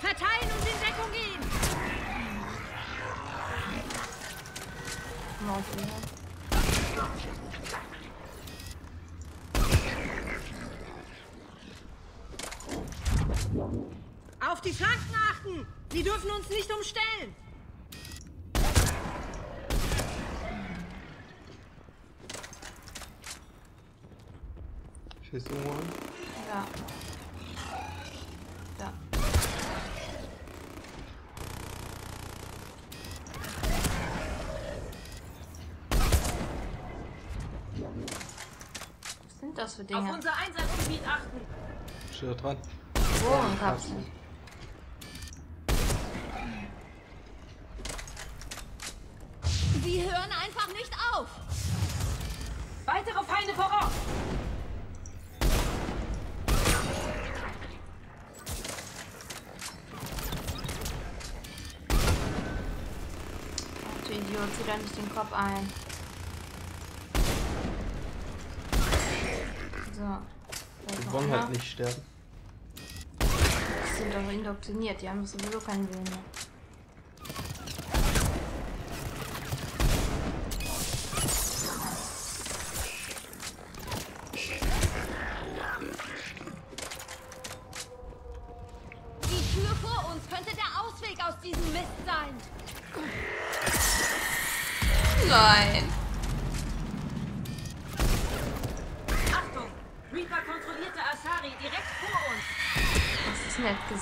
Verteilen und in Deckung gehen! Auf die Flanken achten! Sie dürfen uns nicht umstellen! Schießt irgendwo an. Ja. Da. Was für Auf Dinge? unser Einsatzgebiet achten! Steht da dran. Bohrenkapsel. Sie hören einfach nicht auf! Weitere Feinde voraus! Du Idiot, zieh da nicht den Kopf ein. So. Da ist Die noch wollen einer. halt nicht sterben. Die sind doch indoktriniert, die haben sowieso keinen Willen mehr.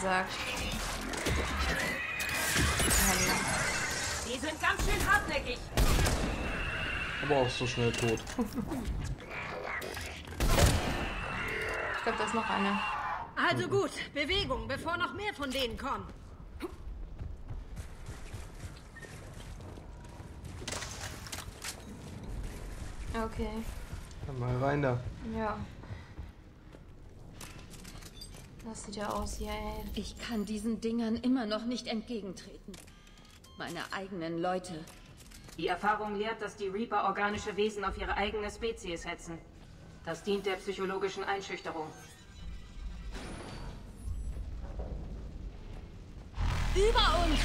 Gesagt. Die sind ganz schön hartnäckig. Aber auch so schnell tot. Ich glaube, da ist noch einer. Also gut, Bewegung, bevor noch mehr von denen kommen. Okay. Dann mal rein da. Ja. Das sieht ja aus hier, ey. Ich kann diesen Dingern immer noch nicht entgegentreten. Meine eigenen Leute. Die Erfahrung lehrt, dass die Reaper organische Wesen auf ihre eigene Spezies hetzen. Das dient der psychologischen Einschüchterung. Über uns!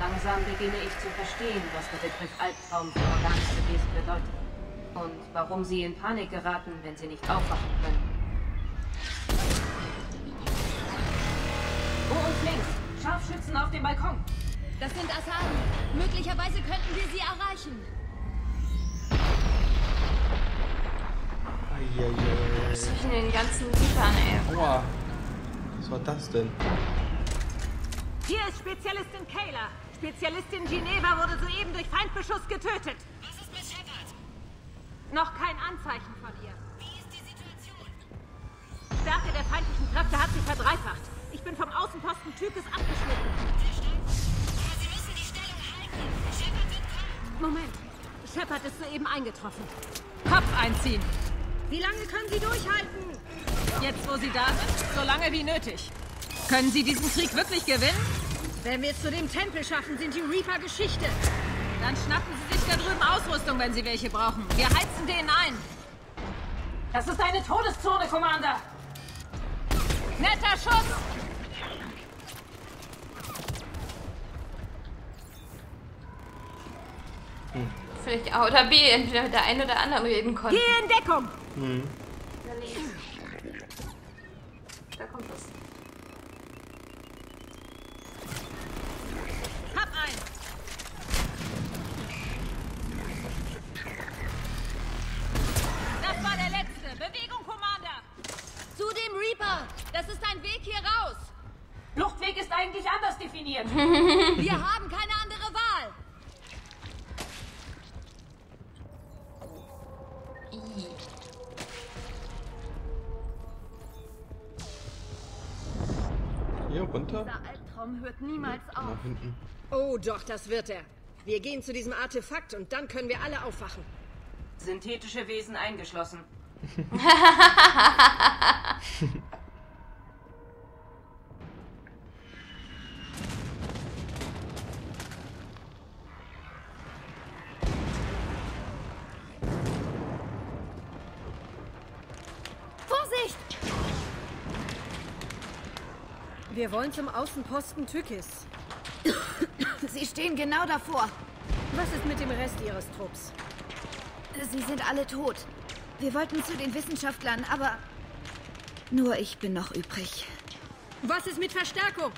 Langsam beginne ich zu verstehen, was der Begriff Albtraum für organische Wesen bedeutet. Und warum sie in Panik geraten, wenn sie nicht aufwachen können. Scharfschützen auf dem Balkon. Das sind Asari. Möglicherweise könnten wir sie erreichen. Eieiei. Zwischen den ganzen Liefern, ey. Aua. Was war das denn? Hier ist Spezialistin Kayla. Spezialistin Geneva wurde soeben durch Feindbeschuss getötet. Was ist mit Shepard? Noch kein Anzeichen Shepard ist soeben eingetroffen. Kopf einziehen. Wie lange können Sie durchhalten? Jetzt, wo Sie da sind, so lange wie nötig. Können Sie diesen Krieg wirklich gewinnen? Wenn wir es zu dem Tempel schaffen, sind die Reaper Geschichte. Dann schnappen Sie sich da drüben Ausrüstung, wenn Sie welche brauchen. Wir heizen denen ein. Das ist eine Todeszone, Commander. Netter Schuss. Vielleicht A oder B, entweder mit der einen oder anderen reden konnten. Geh in Deckung. Hm. Da kommt es. Hört niemals auf. Nach hinten. Oh, doch, das wird er. Wir gehen zu diesem Artefakt und dann können wir alle aufwachen. Synthetische Wesen eingeschlossen. Wir wollen zum Außenposten Tykis. Sie stehen genau davor. Was ist mit dem Rest Ihres Trupps? Sie sind alle tot. Wir wollten zu den Wissenschaftlern, aber nur ich bin noch übrig. Was ist mit Verstärkung?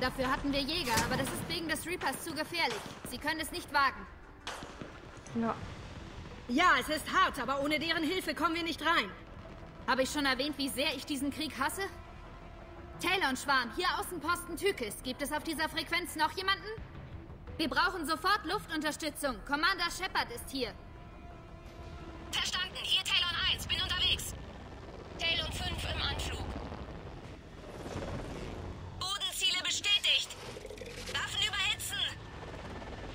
Dafür hatten wir Jäger, aber das ist wegen des Reapers zu gefährlich. Sie können es nicht wagen. Ja. Ja, es ist hart, aber ohne deren Hilfe kommen wir nicht rein. Habe ich schon erwähnt, wie sehr ich diesen Krieg hasse? Taylor und Schwarm, hier Außenposten Tykis. Gibt es auf dieser Frequenz noch jemanden? Wir brauchen sofort Luftunterstützung. Commander Shepard ist hier. Verstanden. Hier Talon 1. Bin unterwegs. Talon 5 im Anflug. Bodenziele bestätigt. Waffen überhitzen.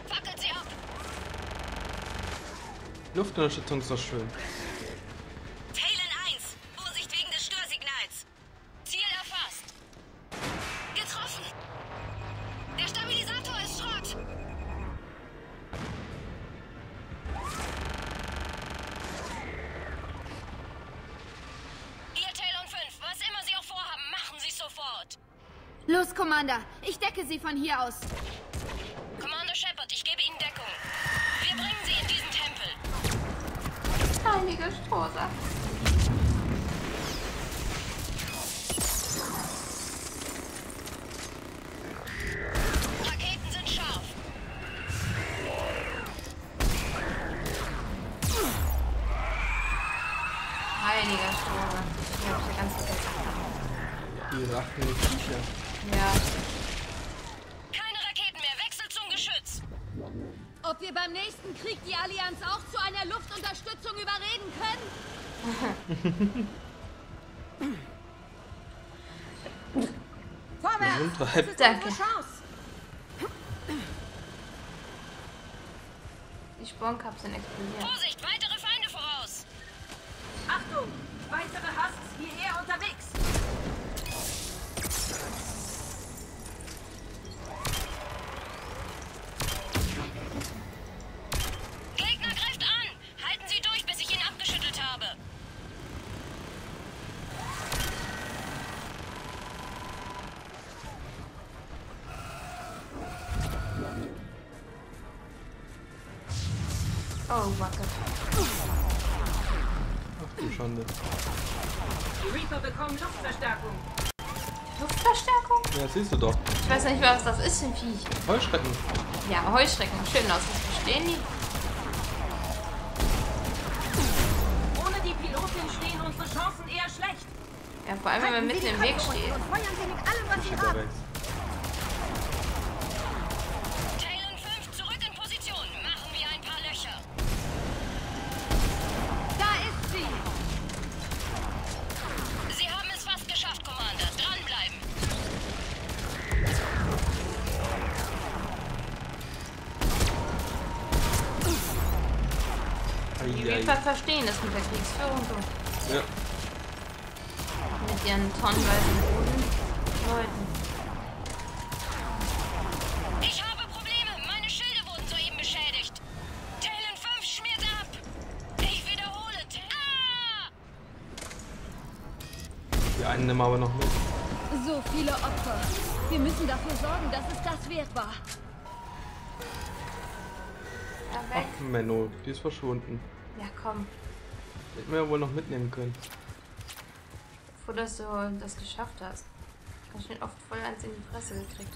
Fackelt sie ab. Luftunterstützung ist doch schön. Decke Sie von hier aus. Commander Shepard, ich gebe Ihnen Deckung. Wir bringen Sie in diesen Tempel. Heilige Strohsack. Ob wir beim nächsten Krieg die Allianz auch zu einer Luftunterstützung überreden können? Vorwärts! Gesundheit. Danke. Chance! Die Spornkapseln explodieren. Vorsicht, weitere Feinde voraus. Achtung! Weitere Husks Ja, siehst du doch. Ich weiß nicht, was das ist für ein Viech. Heuschrecken. Ja, Heuschrecken. Schön aus. Verstehen die? Ohne die Pilotin stehen unsere Chancen eher schlecht. Ja, vor allem, wenn man mitten im Weg steht. Und feuern Sie mit allem, was Sie haben. Reaper verstehen das mit der Kriegsführung so. Ja. Mit ihren tonnenweisen Bodenleuten. Ich habe Probleme. Meine Schilde wurden soeben beschädigt. Talon 5 schmiert ab. Ich wiederhole. Ah! Die einen nehmen aber noch mit. So viele Opfer. Wir müssen dafür sorgen, dass es das wert war. Ach, Menno, die ist verschwunden. Ja, komm. Hätten wir ja wohl noch mitnehmen können. Froh, dass du das geschafft hast. Ganz schön oft voll eins in die Fresse gekriegt.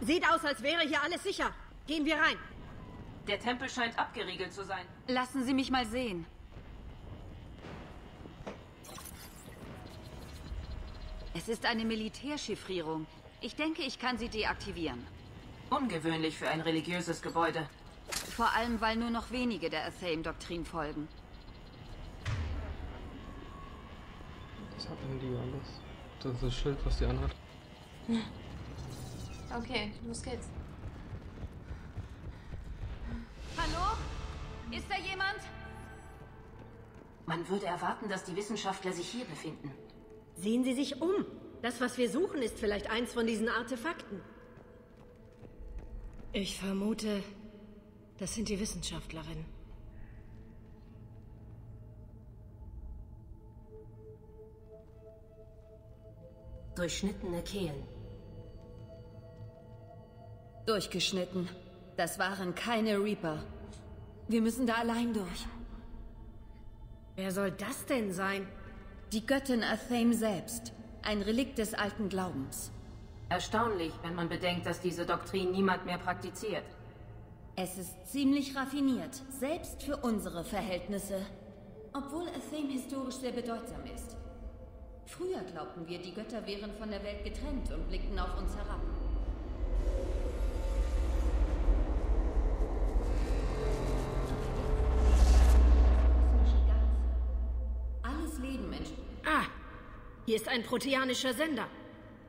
Sieht aus, als wäre hier alles sicher. Gehen wir rein. Der Tempel scheint abgeriegelt zu sein. Lassen Sie mich mal sehen. Es ist eine Militärchiffrierung. Ich denke, ich kann sie deaktivieren. Ungewöhnlich für ein religiöses Gebäude. Vor allem, weil nur noch wenige der Athame-Doktrin folgen. Was hat denn die alles? Das ist das Schild, was die anhat. Okay, los geht's. Hallo? Ist da jemand? Man würde erwarten, dass die Wissenschaftler sich hier befinden. Sehen Sie sich um. Das, was wir suchen, ist vielleicht eins von diesen Artefakten. Ich vermute, das sind die Wissenschaftlerinnen. Durchschnittene Kehlen. Durchgeschnitten. Das waren keine Reaper. Wir müssen da allein durch. Wer soll das denn sein? Die Göttin Athame selbst. Ein Relikt des alten Glaubens. Erstaunlich, wenn man bedenkt, dass diese Doktrin niemand mehr praktiziert. Es ist ziemlich raffiniert, selbst für unsere Verhältnisse. Obwohl Athame historisch sehr bedeutsam ist. Früher glaubten wir, die Götter wären von der Welt getrennt und blickten auf uns herab. Alles Leben entsteht. Ah, hier ist ein proteanischer Sender.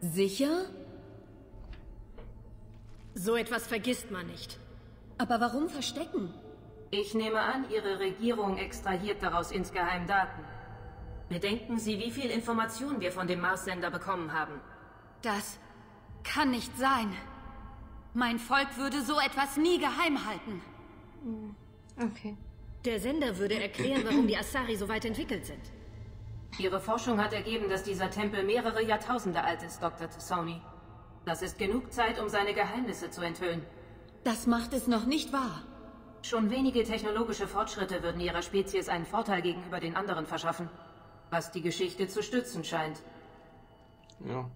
Sicher? So etwas vergisst man nicht. Aber warum verstecken? Ich nehme an, Ihre Regierung extrahiert daraus insgeheim Daten. Bedenken Sie, wie viel Information wir von dem Marssender bekommen haben. Das kann nicht sein. Mein Volk würde so etwas nie geheim halten. Okay. Der Sender würde erklären, warum die Asari so weit entwickelt sind. Ihre Forschung hat ergeben, dass dieser Tempel mehrere Jahrtausende alt ist, Dr. Tassoni. Das ist genug Zeit, um seine Geheimnisse zu enthüllen. Das macht es noch nicht wahr. Schon wenige technologische Fortschritte würden ihrer Spezies einen Vorteil gegenüber den anderen verschaffen. Was die Geschichte zu stützen scheint. Ja.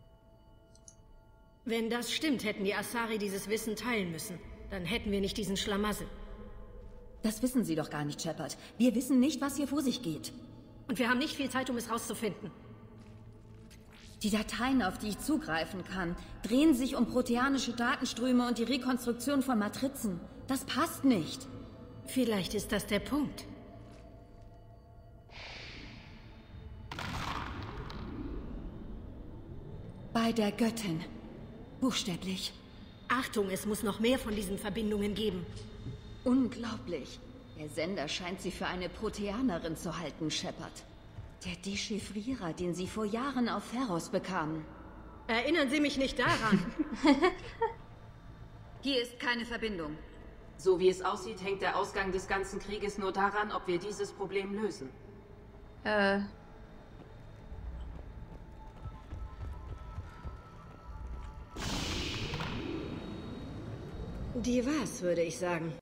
Wenn das stimmt, hätten die Asari dieses Wissen teilen müssen. Dann hätten wir nicht diesen Schlamassel. Das wissen Sie doch gar nicht, Shepard. Wir wissen nicht, was hier vor sich geht. Und wir haben nicht viel Zeit, um es rauszufinden. Die Dateien, auf die ich zugreifen kann, drehen sich um proteanische Datenströme und die Rekonstruktion von Matrizen. Das passt nicht. Vielleicht ist das der Punkt. Bei der Göttin. Buchstäblich. Achtung, es muss noch mehr von diesen Verbindungen geben. Unglaublich. Der Sender scheint sie für eine Proteanerin zu halten, Shepard. Der Dechiffrierer, den sie vor Jahren auf Ferros bekamen. Erinnern Sie mich nicht daran. Hier ist keine Verbindung. So wie es aussieht, hängt der Ausgang des ganzen Krieges nur daran, ob wir dieses Problem lösen. Äh. Die was, würde ich sagen.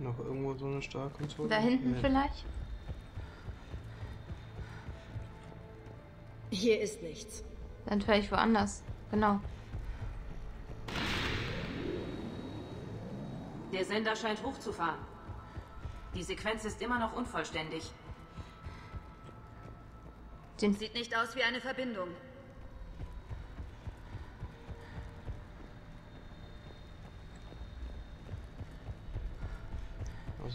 Noch irgendwo so eine Stahlkonsole? Da hinten Nee. vielleicht? Hier ist nichts. Dann vielleicht woanders. Genau. Der Sender scheint hochzufahren. Die Sequenz ist immer noch unvollständig. Den Sieht nicht aus wie eine Verbindung.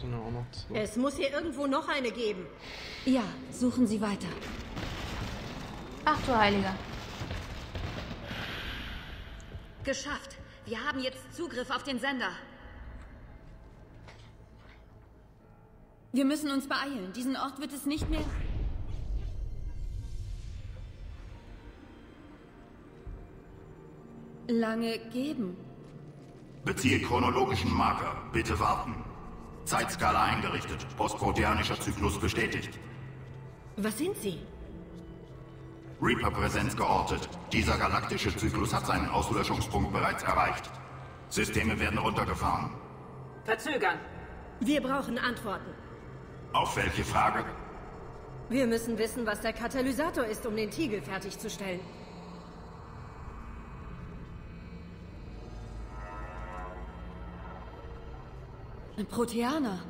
Da sind ja auch noch zwei. Es muss hier irgendwo noch eine geben. Ja, suchen Sie weiter. Ach du Heiliger. Geschafft. Wir haben jetzt Zugriff auf den Sender. Wir müssen uns beeilen. Diesen Ort wird es nicht mehr. lange geben. Beziehe chronologischen Marker. Bitte warten. Zeitskala eingerichtet. Postproteanischer Zyklus bestätigt. Was sind Sie? Reaper-Präsenz geortet. Dieser galaktische Zyklus hat seinen Auslöschungspunkt bereits erreicht. Systeme werden runtergefahren. Verzögern. Wir brauchen Antworten. Auf welche Frage? Wir müssen wissen, was der Katalysator ist, um den Tiegel fertigzustellen. Ein Proteaner.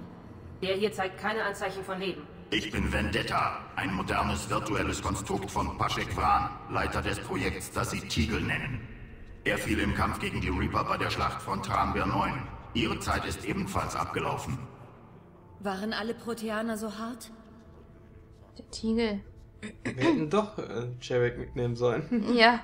Der hier zeigt keine Anzeichen von Leben. Ich bin Vendetta, ein modernes virtuelles Konstrukt von Pashek Vran, Leiter des Projekts, das sie Tiegel nennen. Er fiel im Kampf gegen die Reaper bei der Schlacht von Tranbir 9. Ihre Zeit ist ebenfalls abgelaufen. Waren alle Proteaner so hart? Der Tiegel. Wir hätten doch äh, Jarek mitnehmen sollen. Ja.